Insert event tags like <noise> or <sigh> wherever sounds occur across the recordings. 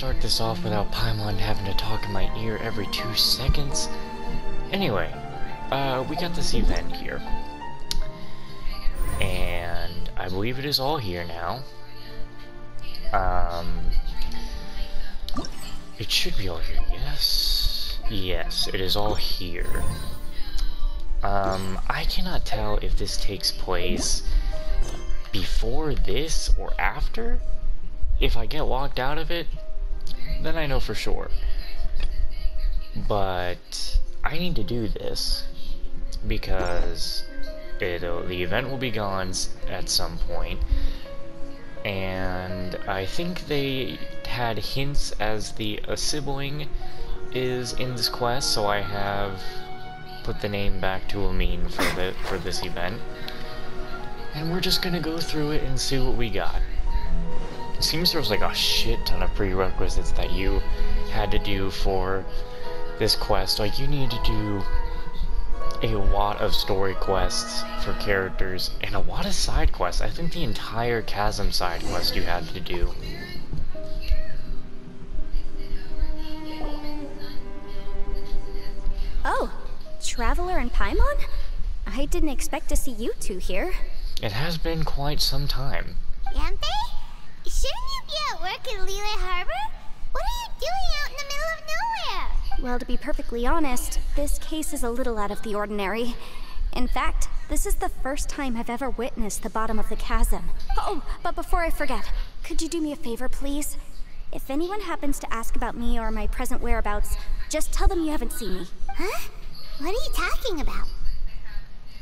start this off without Paimon having to talk in my ear every two seconds. Anyway, uh, we got this event here. And I believe it is all here now. Um, it should be all here, yes? Yes, it is all here. Um, I cannot tell if this takes place before this or after. If I get locked out of it, then I know for sure. But I need to do this because it'll, uh, the event will be gone at some point, and I think they had hints as the a sibling is in this quest, so I have put the name back to Amine for the for this event. And we're just gonna go through it and see what we got. It seems there was like a shit ton of prerequisites that you had to do for this quest. Like you need to do a lot of story quests for characters and a lot of side quests. I think the entire Chasm side quest you had to do. Oh, Traveler and Paimon? I didn't expect to see you two here. It has been quite some time. Yanfei? Shouldn't you be at work in Liyue Harbor? What are you doing out in the middle of nowhere? Well, to be perfectly honest, this case is a little out of the ordinary. In fact, this is the first time I've ever witnessed the bottom of the chasm. Oh, but before I forget, could you do me a favor, please? If anyone happens to ask about me or my present whereabouts, just tell them you haven't seen me. Huh? What are you talking about?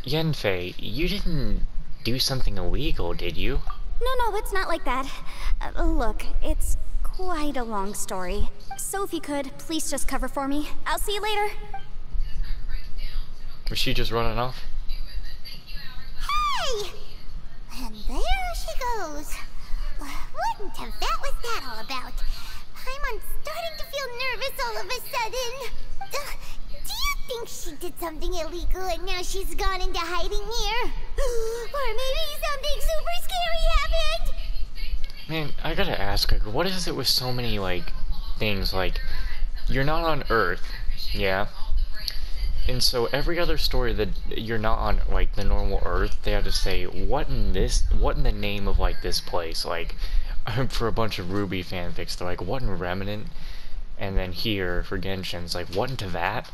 Yanfei, you didn't do something illegal, did you? No, no, it's not like that. Uh, look, it's quite a long story. So if you could, please just cover for me. I'll see you later. Was she just running off? Hey! And there she goes. What in Teyvat was that all about? I'm starting to feel nervous all of a sudden. Uh, think she did something illegal and now she's gone into hiding here? <gasps> or maybe something super scary happened? Man, I gotta ask, like, what is it with so many, like, things, like, you're not on Earth, yeah? And so every other story that you're not on, like, the normal Earth, they have to say, what in this, what in the name of, like, this place, like, <laughs> for a bunch of Ruby fanfics, they're like, what in Remnant? And then here, for Genshin, it's like, what into Teyvat?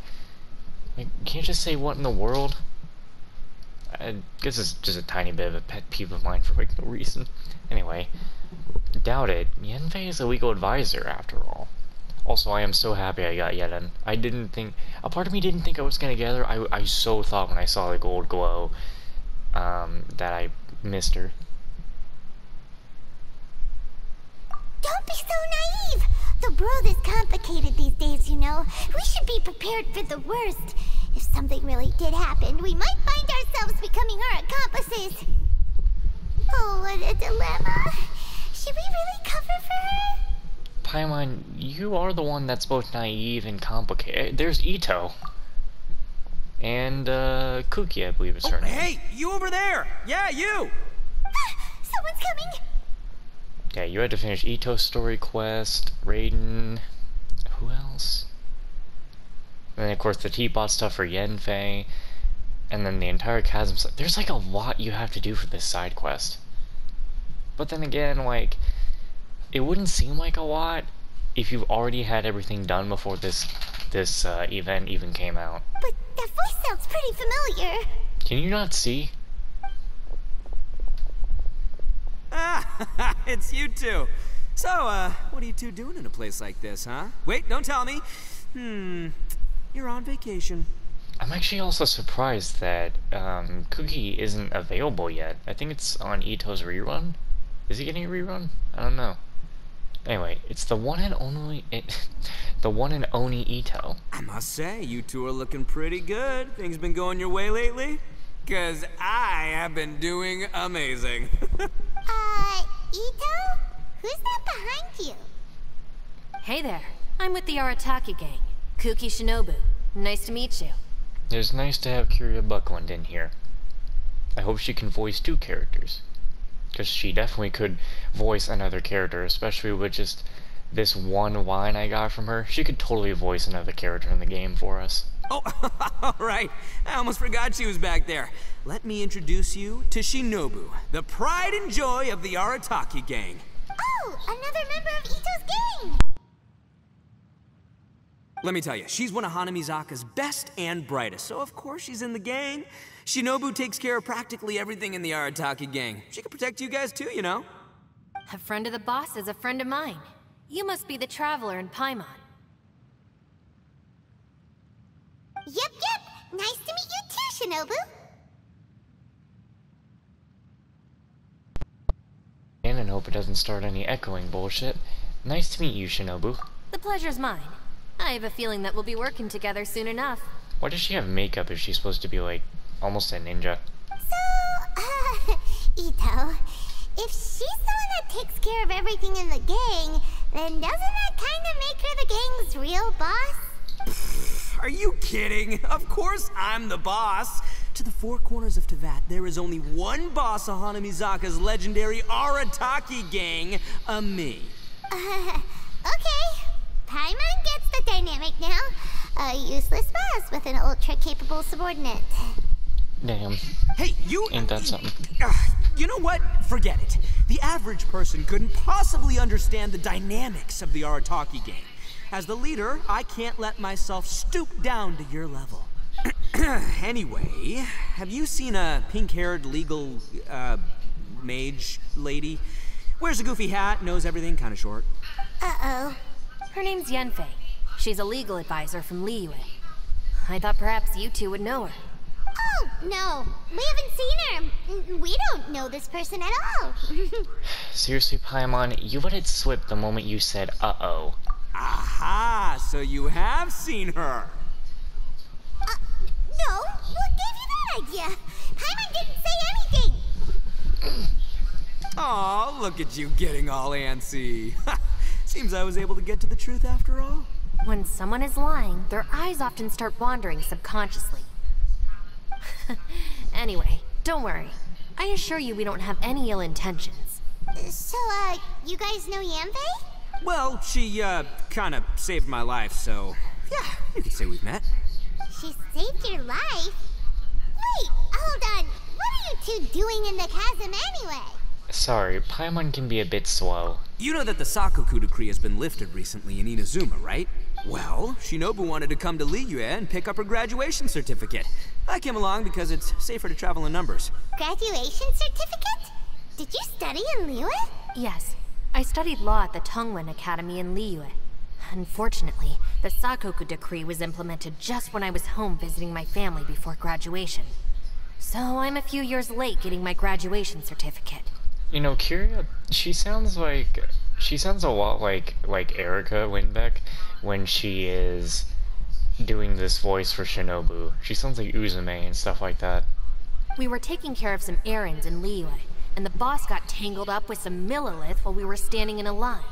Like, can't just say what in the world? I guess it's just a tiny bit of a pet peeve of mine <laughs> for, like, no reason. Anyway, doubt it. Yanfei is a legal advisor, after all. Also, I am so happy I got Yeden. I didn't think... A part of me didn't think I was gonna get her. I, I so thought when I saw the gold glow um, that I missed her. Don't be so naive! The world is complicated these days, you know. We should be prepared for the worst. If something really did happen, we might find ourselves becoming her accomplices. Oh, what a dilemma. Should we really cover for her? Paimon, you are the one that's both naive and complicated. There's Itto. And, uh, Kuki, I believe is her oh, name. Hey, you over there! Yeah, you! <gasps> Someone's coming! Yeah, you had to finish Itto's story quest, Raiden, who else? And then, of course, the teapot stuff for Yanfei, and then the entire chasm stuff. There's, like, a lot you have to do for this side quest. But then again, like, it wouldn't seem like a lot if you've already had everything done before this this uh, event even came out. But that voice sounds pretty familiar. Can you not see? Ah, <laughs> it's you two. So, uh, what are you two doing in a place like this, huh? Wait, don't tell me. Hmm, you're on vacation. I'm actually also surprised that um, Kuki isn't available yet. I think it's on Itto's rerun. Is he getting a rerun? I don't know. Anyway, it's the one and only, it, <laughs> the one and only Itto. I must say, you two are looking pretty good. Things been going your way lately? Cause I have been doing amazing. <laughs> uh, Itto? Who's that behind you? Hey there, I'm with the Arataki gang. Kuki Shinobu. Nice to meet you. It's nice to have Kira Buckland in here. I hope she can voice two characters. Because she definitely could voice another character, especially with just this one line I got from her, she could totally voice another character in the game for us. Oh, <laughs> all right. I almost forgot she was back there. Let me introduce you to Shinobu, the pride and joy of the Arataki gang. Oh, another member of Itto's gang! Let me tell you, she's one of Hanamizaka's best and brightest, so of course she's in the gang. Shinobu takes care of practically everything in the Arataki gang. She can protect you guys too, you know. A friend of the boss is a friend of mine. You must be the traveler in Paimon. Yep, yep. Nice to meet you too, Shinobu. And I hope it doesn't start any echoing bullshit. Nice to meet you, Shinobu. The pleasure's mine. I have a feeling that we'll be working together soon enough. Why does she have makeup if she's supposed to be like almost a ninja? So, uh, <laughs> Itto, if she's the one that takes care of everything in the gang, then doesn't that kind of make her the gang's real boss? Are you kidding? <laughs> Of course I'm the boss. To the four corners of Teyvat, there is only one boss of Hanamizaka's legendary Arataki gang, a me. Uh, okay. Paimon gets the dynamic now. A useless boss with an ultra-capable subordinate. Damn. Hey, you... Ain't that something? Uh, you know what? Forget it. The average person couldn't possibly understand the dynamics of the Arataki game. As the leader, I can't let myself stoop down to your level. <clears throat> anyway, have you seen a pink-haired legal, uh, mage lady? Wears a goofy hat, knows everything, kinda short. Uh-oh. Her name's Yanfei. She's a legal advisor from Liyue. I thought perhaps you two would know her. Oh, no. We haven't seen her. We don't know this person at all. <laughs> Seriously, Paimon, you let it slip the moment you said uh-oh. Aha! So you have seen her. uh, no? What gave you that idea? Paimon didn't say anything. Aw, look at you getting all antsy. <laughs> Seems I was able to get to the truth after all. When someone is lying, their eyes often start wandering subconsciously. <laughs> anyway, don't worry. I assure you we don't have any ill intentions. So, uh, you guys know Yanfei? Well, she, uh, kinda saved my life, so... Yeah, you could say we've met. She saved your life? Wait, hold on. What are you two doing in the chasm anyway? Sorry, Paimon can be a bit slow. You know that the Sakoku decree has been lifted recently in Inazuma, right? Well, Shinobu wanted to come to Liyue and pick up her graduation certificate. I came along because it's safer to travel in numbers. Graduation certificate? Did you study in Liyue? Yes, I studied law at the Tongwen Academy in Liyue. Unfortunately, the Sakoku decree was implemented just when I was home visiting my family before graduation. So I'm a few years late getting my graduation certificate. You know, Kira, she sounds like she sounds a lot like like Erica Lindbeck when she is doing this voice for Shinobu. She sounds like Uzume and stuff like that. We were taking care of some errands in Liyue, and the boss got tangled up with some Millelith while we were standing in a line.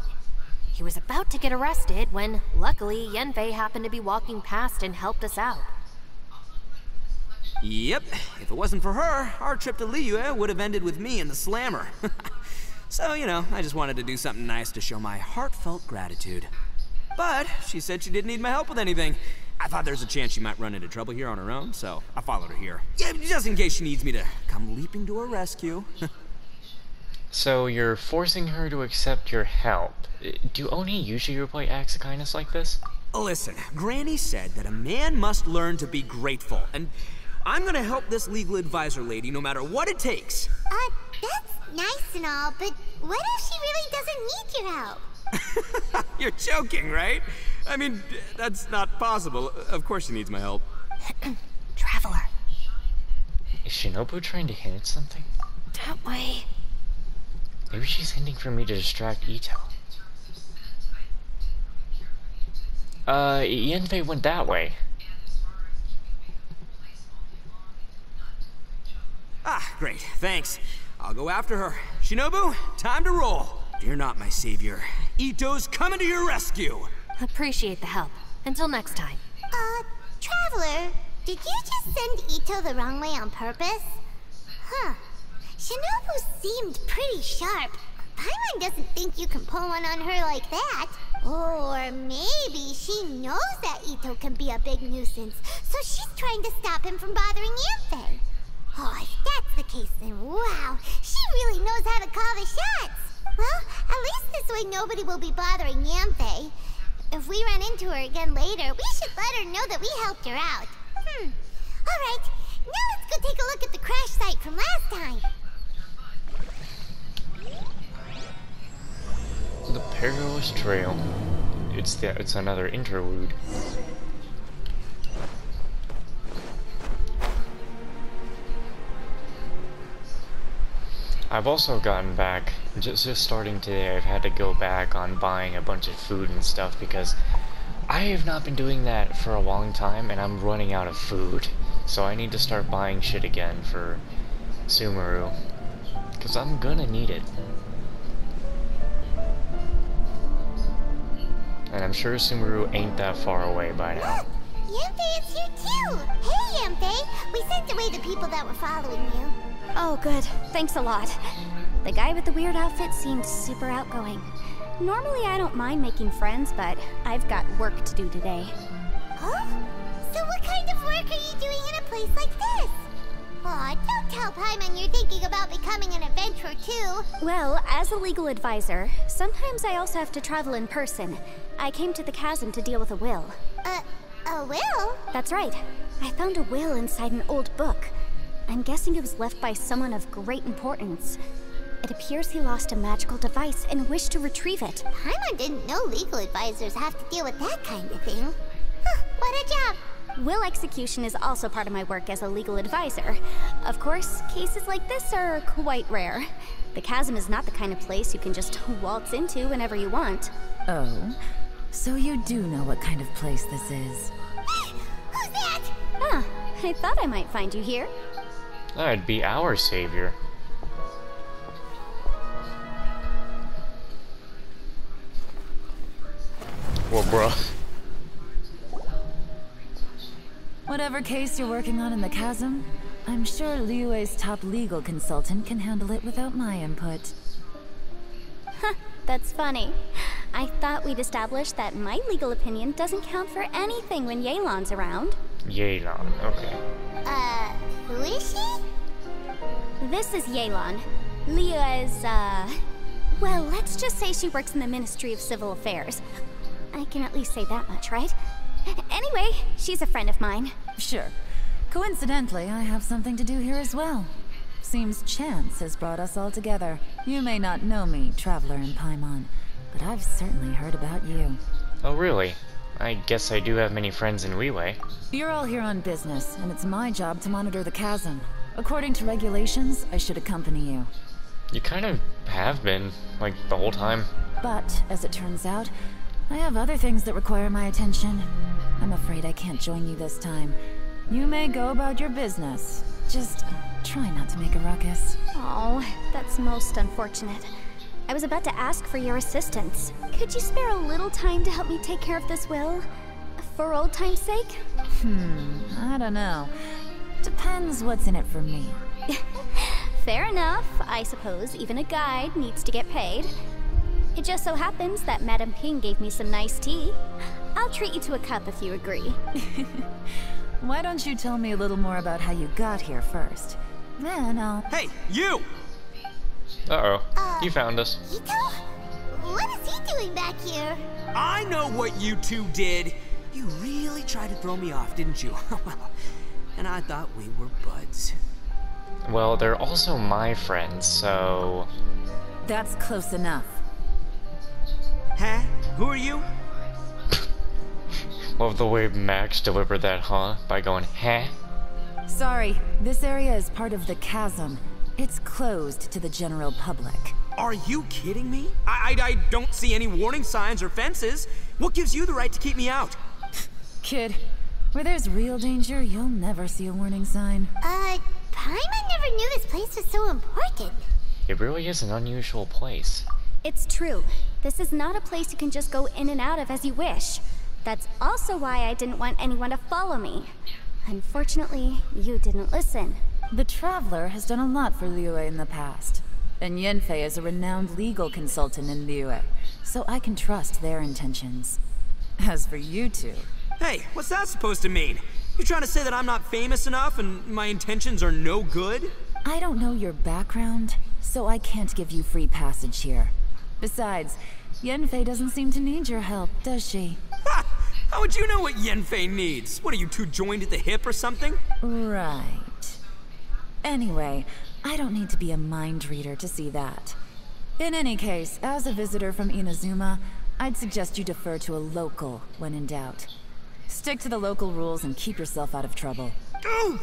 He was about to get arrested when, luckily, Yanfei happened to be walking past and helped us out. Yep, if it wasn't for her, our trip to Liyue would have ended with me and the slammer. <laughs> so, you know, I just wanted to do something nice to show my heartfelt gratitude. But she said she didn't need my help with anything. I thought there's a chance she might run into trouble here on her own, so I followed her here. Yeah, just in case she needs me to come leaping to her rescue. <laughs> so you're forcing her to accept your help. Uh, do Oni usually reply acts of kindness like this? Listen, Granny said that a man must learn to be grateful, and I'm gonna help this legal advisor lady no matter what it takes. Uh, that's nice and all, but what if she really doesn't need your help? <laughs> You're joking, right? I mean, that's not possible. Of course she needs my help. <clears throat> Traveler. Is Shinobu trying to hint at something? That way. Maybe she's hinting for me to distract Itto. Uh, Yanfei went that way. Ah, great. Thanks. I'll go after her. Shinobu, time to roll. You're not, my savior. Itto's coming to your rescue. Appreciate the help. Until next time. Uh, Traveler, did you just send Itto the wrong way on purpose? Huh. Shinobu seemed pretty sharp. Paimon doesn't think you can pull one on her like that. Or maybe she knows that Itto can be a big nuisance, so she's trying to stop him from bothering Yanfei. Oh, if that's the case, then wow, she really knows how to call the shots. Well, at least this way nobody will be bothering Yanfei. If we run into her again later, we should let her know that we helped her out. Hmm. Alright, now let's go take a look at the crash site from last time. The Perilous Trail. It's the, it's another interlude. I've also gotten back, just, just starting today, I've had to go back on buying a bunch of food and stuff because I have not been doing that for a long time and I'm running out of food. So I need to start buying shit again for Sumeru. Because I'm gonna need it. And I'm sure Sumeru ain't that far away by now. Yanfei is here too! Hey, Yanfei! We sent away the people that were following you. Oh, good. Thanks a lot. The guy with the weird outfit seemed super outgoing. Normally, I don't mind making friends, but I've got work to do today. Huh? So what kind of work are you doing in a place like this? Aw, don't tell Paimon you're thinking about becoming an adventurer too. Well, as a legal advisor, sometimes I also have to travel in person. I came to the chasm to deal with a will. Uh, a will? That's right. I found a will inside an old book. I'm guessing it was left by someone of great importance. It appears he lost a magical device and wished to retrieve it. Paimon didn't know legal advisors have to deal with that kind of thing. Huh, what a job. Will execution is also part of my work as a legal advisor. Of course, cases like this are quite rare. The chasm is not the kind of place you can just waltz into whenever you want. Oh, so you do know what kind of place this is. Who's that? Ah, I thought I might find you here. That'd be our savior. Well, bruh. Whatever case you're working on in the chasm, I'm sure Liyue's top legal consultant can handle it without my input. Huh, <laughs> that's funny. I thought we'd established that my legal opinion doesn't count for anything when Yelan's around. Yelan, okay. Uh, who is she? This is Yelan. Leah is, uh... Well, let's just say she works in the Ministry of Civil Affairs. I can at least say that much, right? Anyway, she's a friend of mine. Sure. Coincidentally, I have something to do here as well. Seems chance has brought us all together. You may not know me, Traveler in Paimon, but I've certainly heard about you. Oh, really? I guess I do have many friends in Liyue. You're all here on business, and it's my job to monitor the chasm. According to regulations, I should accompany you. You kind of have been, like, the whole time. But, as it turns out, I have other things that require my attention. I'm afraid I can't join you this time. You may go about your business. Just try not to make a ruckus. Oh, that's most unfortunate. I was about to ask for your assistance. Could you spare a little time to help me take care of this will? For old time's sake? Hmm, I don't know. Depends what's in it for me. <laughs> Fair enough. I suppose even a guide needs to get paid. It just so happens that Madame Ping gave me some nice tea. I'll treat you to a cup if you agree. <laughs> Why don't you tell me a little more about how you got here first? Then I'll... Hey, you! Uh-oh. Uh, you found us. Itto? What is he doing back here? I know what you two did. You really tried to throw me off, didn't you? <laughs> well, and I thought we were buds. Well, they're also my friends, so... That's close enough. Huh? Who are you? <laughs> Love the way Max delivered that, huh? By going, huh? Sorry, this area is part of the chasm. It's closed to the general public. Are you kidding me? I, I, I don't see any warning signs or fences. What gives you the right to keep me out? <laughs> Kid, where there's real danger, you'll never see a warning sign. Uh, Paimon never knew this place was so important. It really is an unusual place. It's true. This is not a place you can just go in and out of as you wish. That's also why I didn't want anyone to follow me. Unfortunately, you didn't listen. The Traveler has done a lot for Liyue in the past. And Yanfei is a renowned legal consultant in Liyue, so I can trust their intentions. As for you two... Hey, what's that supposed to mean? You trying to say that I'm not famous enough and my intentions are no good? I don't know your background, so I can't give you free passage here. Besides, Yanfei doesn't seem to need your help, does she? Ha! How would you know what Yanfei needs? What are you two joined at the hip or something? Right. Anyway, I don't need to be a mind reader to see that. In any case, as a visitor from Inazuma, I'd suggest you defer to a local when in doubt. Stick to the local rules and keep yourself out of trouble. Oh,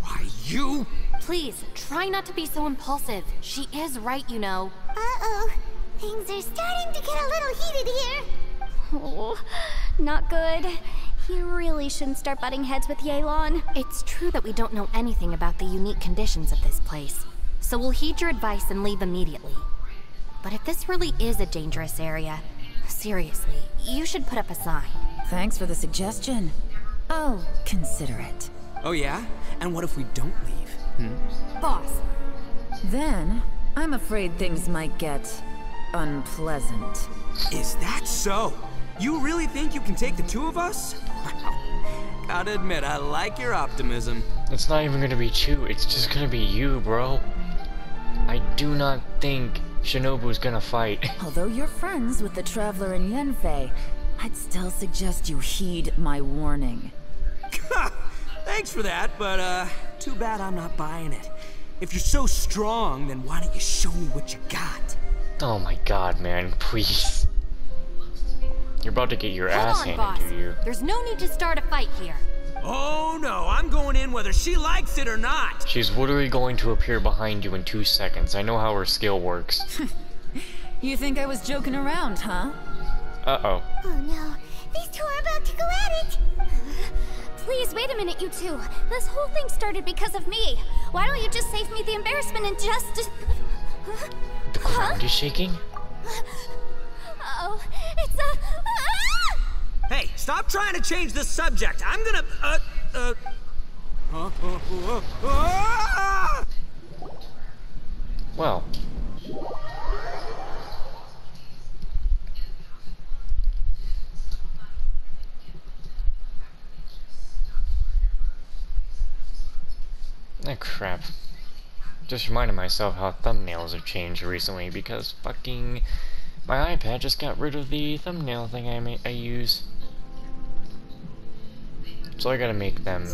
why you? Please, try not to be so impulsive. She is right, you know. Uh-oh. Things are starting to get a little heated here. Oh, not good. You really shouldn't start butting heads with Yelan. It's true that we don't know anything about the unique conditions of this place, so we'll heed your advice and leave immediately. But if this really is a dangerous area, seriously, you should put up a sign. Thanks for the suggestion. I'll consider it. Oh yeah? And what if we don't leave? Hmm? Boss, Then, I'm afraid things might get unpleasant. Is that so? You really think you can take the two of us? <laughs> Gotta admit, I like your optimism. It's not even gonna be two, it's just gonna be you, bro. I do not think Shinobu's gonna fight. <laughs> Although you're friends with the Traveler and Yanfei, I'd still suggest you heed my warning. <laughs> Thanks for that, but uh, too bad I'm not buying it. If you're so strong, then why don't you show me what you got? Oh my god, man, please. You're about to get your hold ass on, handed boss. to you. There's no need to start a fight here. Oh no, I'm going in whether she likes it or not. She's literally going to appear behind you in two seconds. I know how her skill works. <laughs> You think I was joking around, huh? Uh-oh. Oh no, these two are about to go at it. Please, wait a minute, you two. This whole thing started because of me. Why don't you just save me the embarrassment and just... <laughs> The ground is shaking? Uh-oh, it's a... Ah! Hey, stop trying to change the subject. I'm gonna, uh, uh. Huh? Uh, uh, uh, ah! Well. Ah, crap. Just reminded myself how thumbnails have changed recently because fucking my iPad just got rid of the thumbnail thing I ma I use. So I gotta make them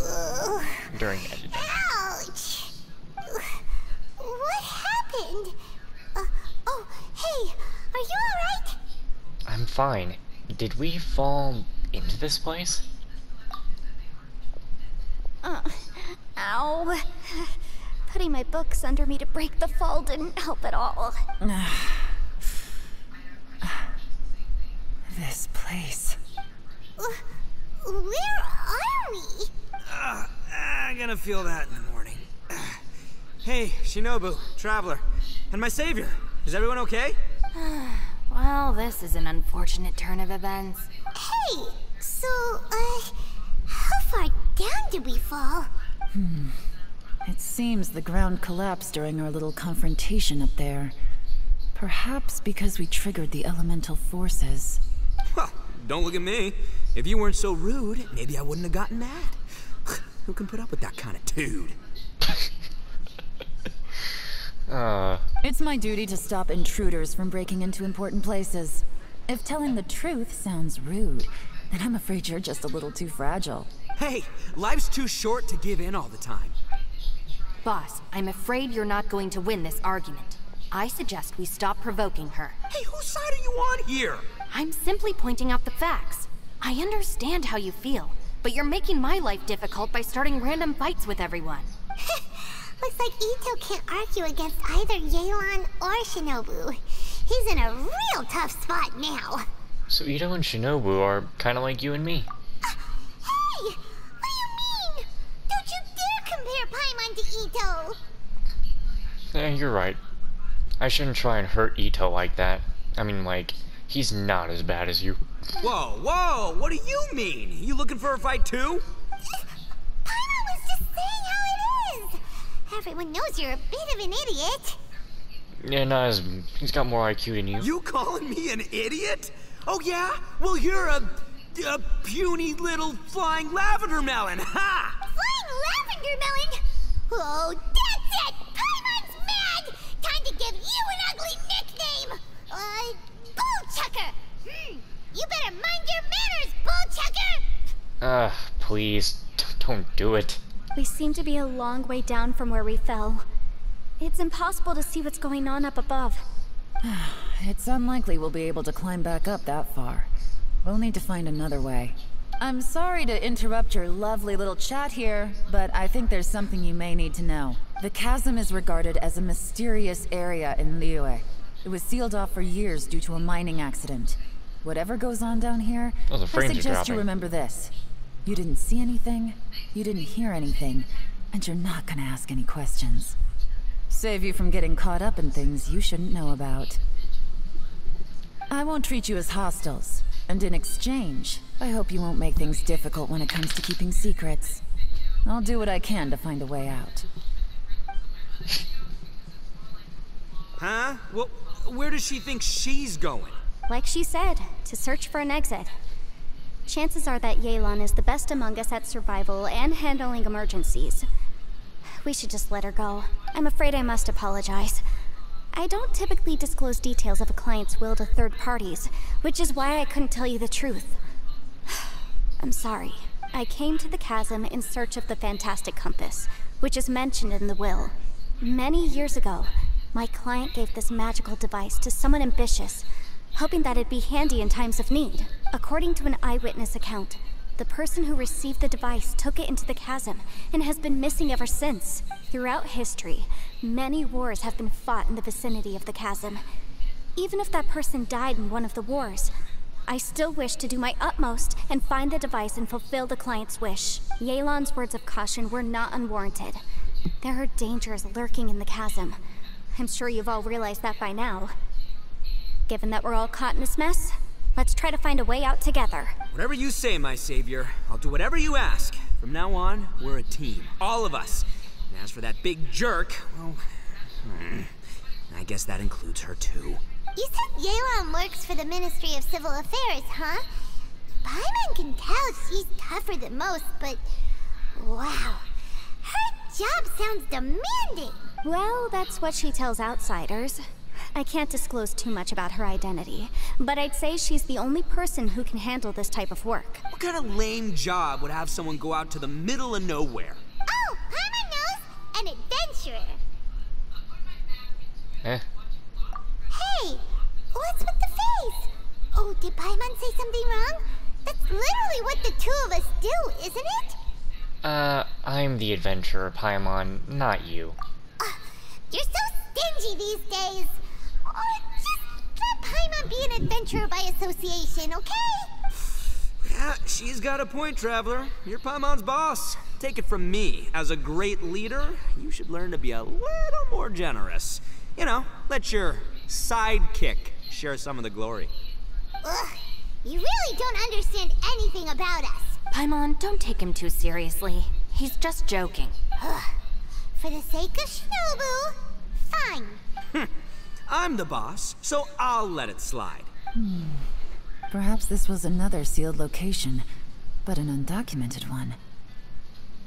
during editing. Ouch! What happened? Uh, oh, hey, are you alright? I'm fine. Did we fall into this place? Uh, ow. Putting my books under me to break the fall didn't help at all. <sighs> This place. Where are we? Uh, I'm gonna feel that in the morning. <sighs> Hey, Shinobu, Traveler, and my savior. Is everyone okay? <sighs> Well, this is an unfortunate turn of events. Hey, so, uh, how far down did we fall? It seems the ground collapsed during our little confrontation up there. Perhaps because we triggered the elemental forces. Well, don't look at me. If you weren't so rude, maybe I wouldn't have gotten mad. <sighs> Who can put up with that kind of dude? <laughs> Uh, It's my duty to stop intruders from breaking into important places. If telling the truth sounds rude, then I'm afraid you're just a little too fragile. Hey, life's too short to give in all the time. Boss, I'm afraid you're not going to win this argument. I suggest we stop provoking her. Hey, whose side are you on here? I'm simply pointing out the facts. I understand how you feel, but you're making my life difficult by starting random fights with everyone. <laughs> Looks like Itto can't argue against either Yelan or Shinobu. He's in a real tough spot now. so Itto and Shinobu are kind of like you and me. Uh, hey! What do you mean? Don't you dare compare Paimon to Itto! Yeah, you're right. I shouldn't try and hurt Itto like that. I mean, like, he's not as bad as you. Whoa, whoa, what do you mean? You looking for a fight too? Paimon was just saying how it is! Everyone knows you're a bit of an idiot. Yeah, not as he's got more IQ than you. You calling me an idiot? Oh yeah? Well, you're a, a puny little flying lavender melon. Ha! Flying lavender melon? Oh, that's it! Paimon's mad! Time to give you an ugly nickname! Uh, Bullchucker! Hmm, you better mind your manners, Bullchucker! Ugh, please, d- don't do it. We seem to be a long way down from where we fell. It's impossible to see what's going on up above. <sighs> It's unlikely we'll be able to climb back up that far. We'll need to find another way. I'm sorry to interrupt your lovely little chat here, but I think there's something you may need to know. The chasm is regarded as a mysterious area in Liyue. It was sealed off for years due to a mining accident. Whatever goes on down here, Oh, I suggest you remember this. You didn't see anything, you didn't hear anything, and you're not gonna ask any questions. Save you from getting caught up in things you shouldn't know about. I won't treat you as hostiles, and in exchange, I hope you won't make things difficult when it comes to keeping secrets. I'll do what I can to find a way out. Huh? Well, where does she think she's going? Like she said, to search for an exit. Chances are that Yelan is the best among us at survival and handling emergencies. We should just let her go. I'm afraid I must apologize. I don't typically disclose details of a client's will to third parties, which is why I couldn't tell you the truth. <sighs> I'm sorry. I came to the chasm in search of the Fantastic Compass, which is mentioned in the will. Many years ago, my client gave this magical device to someone ambitious, hoping that it'd be handy in times of need. According to an eyewitness account, the person who received the device took it into the chasm and has been missing ever since. Throughout history, many wars have been fought in the vicinity of the chasm. Even if that person died in one of the wars, I still wish to do my utmost and find the device and fulfill the client's wish. Yelan's words of caution were not unwarranted. There are dangers lurking in the chasm. I'm sure you've all realized that by now. Given that we're all caught in this mess, let's try to find a way out together. Whatever you say, my savior. I'll do whatever you ask. From now on, we're a team. All of us. And as for that big jerk, well, hmm, I guess that includes her too. You said Yelan works for the Ministry of Civil Affairs, huh? Paimon can tell she's tougher than most, but wow. Her job sounds demanding. Well, that's what she tells outsiders. I can't disclose too much about her identity, but I'd say she's the only person who can handle this type of work. What kind of lame job would have someone go out to the middle of nowhere? Oh, Paimon knows! An adventurer. Eh? Hey, what's with the face? Oh, did Paimon say something wrong? That's literally what the two of us do, isn't it? Uh, I'm the adventurer, Paimon, not you. You're stingy these days. Oh, just let Paimon be an adventurer by association, okay? Yeah, she's got a point, Traveler. You're Paimon's boss. Take it from me. As a great leader, you should learn to be a little more generous. You know, let your sidekick share some of the glory. Ugh, you really don't understand anything about us. Paimon, don't take him too seriously. He's just joking. For the sake of Shinobu, fine. I'm the boss, so I'll let it slide. Hmm. Perhaps this was another sealed location, but an undocumented one.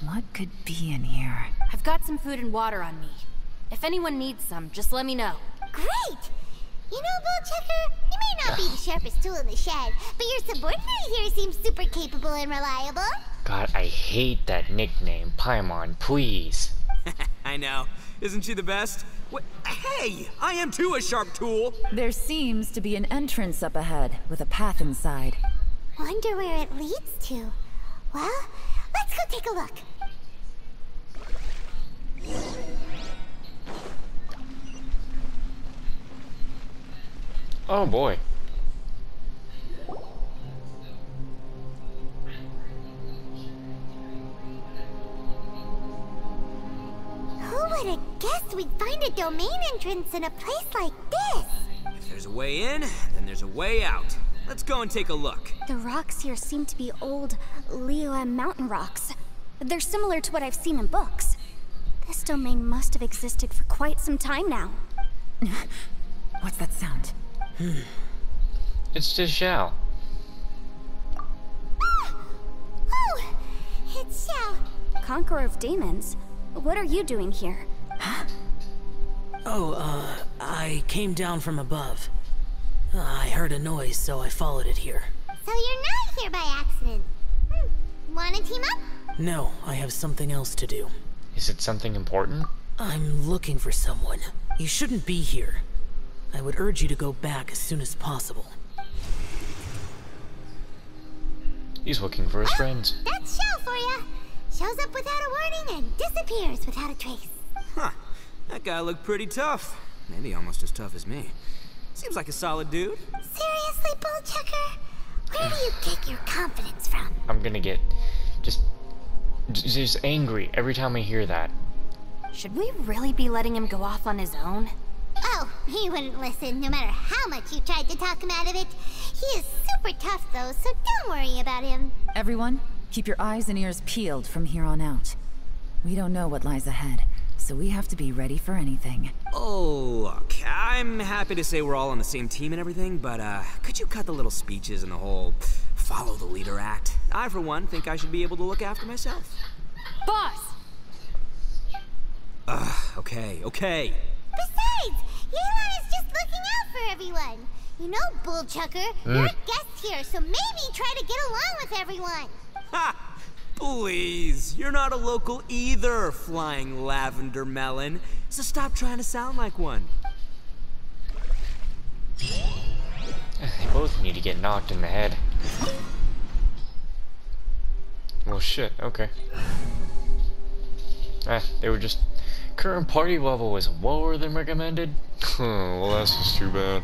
What could be in here? I've got some food and water on me. If anyone needs some, just let me know. Great! You know, Bullchucker, you may not be the sharpest tool in the shed, but your subordinate here seems super capable and reliable. God, I hate that nickname. Paimon, please. I know. Isn't she the best? What? Hey, I am too a sharp tool. There seems to be an entrance up ahead, with a path inside. Wonder where it leads to. Well, let's go take a look. Oh boy. Would have guessed we'd find a domain entrance in a place like this? If there's a way in, then there's a way out. Let's go and take a look. The rocks here seem to be old Liyue mountain rocks. They're similar to what I've seen in books. This domain must have existed for quite some time now. <laughs> What's that sound? <sighs> It's just Xiao. Ah! Oh, it's Xiao. Conqueror of Demons? What are you doing here? Oh, uh, I came down from above. Uh, I heard a noise, so I followed it here. So you're not here by accident. Hmm. Wanna team up? No, I have something else to do. Is it something important? I'm looking for someone. You shouldn't be here. I would urge you to go back as soon as possible. He's looking for his friends. That's Xiao for ya. Shows up without a warning and disappears without a trace. Huh. That guy looked pretty tough. Maybe almost as tough as me. Seems like a solid dude. Seriously, Bullchucker? Where do you get your confidence from? I'm gonna get just just angry every time I hear that. Should we really be letting him go off on his own? Oh, he wouldn't listen no matter how much you tried to talk him out of it. He is super tough though, so don't worry about him. Everyone, keep your eyes and ears peeled from here on out. We don't know what lies ahead, so we have to be ready for anything. Oh, look, I'm happy to say we're all on the same team and everything, but uh, could you cut the little speeches and the whole follow the leader act? I, for one, think I should be able to look after myself. Boss! Ugh, okay, okay. Besides, Yelan is just looking out for everyone. You know, Bullchucker, you're a guest here, so maybe try to get along with everyone. Ha! Please, you're not a local either, flying lavender melon. So stop trying to sound like one. They both need to get knocked in the head. Well, shit, okay. Eh, they were just... Current party level is lower than recommended? <laughs> well, that's just too bad.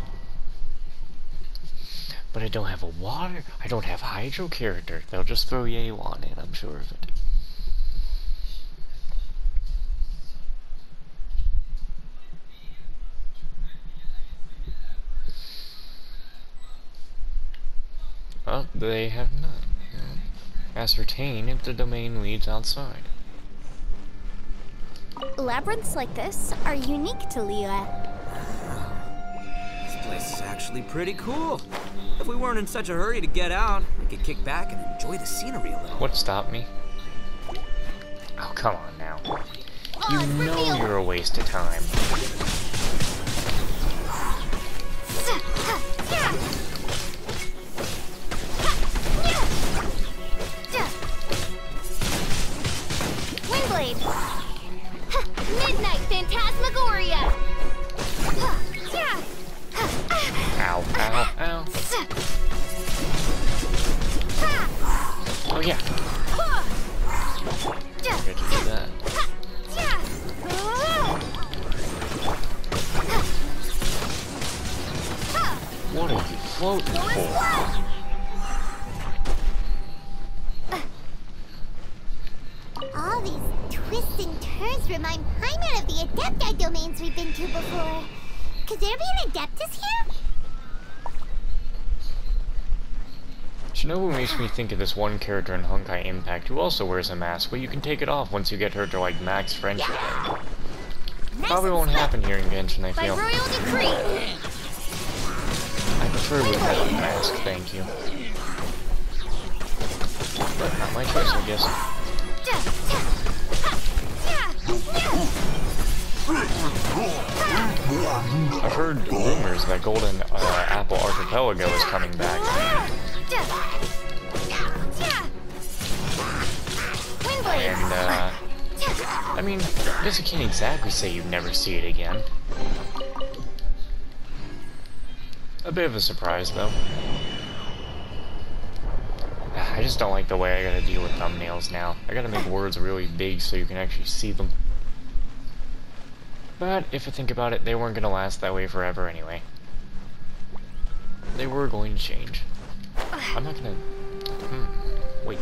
But I don't have a water... I don't have hydro character. They'll just throw Yelan in, I'm sure of it. Well, they have not. Ascertain if the domain leads outside. Labyrinths like this are unique to Liyue. This place is actually pretty cool. If we weren't in such a hurry to get out, we could kick back and enjoy the scenery a little. What stopped me? Oh, come on now. You oh, know you're a waste of time. What are you floating for? All these twists and turns remind Paimon of the Adepti domains we've been to before. Could there be an Adeptus here? Shinobu makes me think of this one character in Honkai Impact who also wears a mask, but you can take it off once you get her to like max friendship. Nice Probably won't happen here in Genshin, I By royal decree! Prefer without a mask, thank you. But not my choice, I guess. I've heard rumors that Golden uh, Apple Archipelago is coming back. And, uh, I mean, I guess you can't exactly say you'd never see it again. A bit of a surprise, though. I just don't like the way I gotta deal with thumbnails now. I gotta make words really big so you can actually see them. But if I think about it, they weren't gonna last that way forever anyway. They were going to change. I'm not gonna... Hmm. Wait,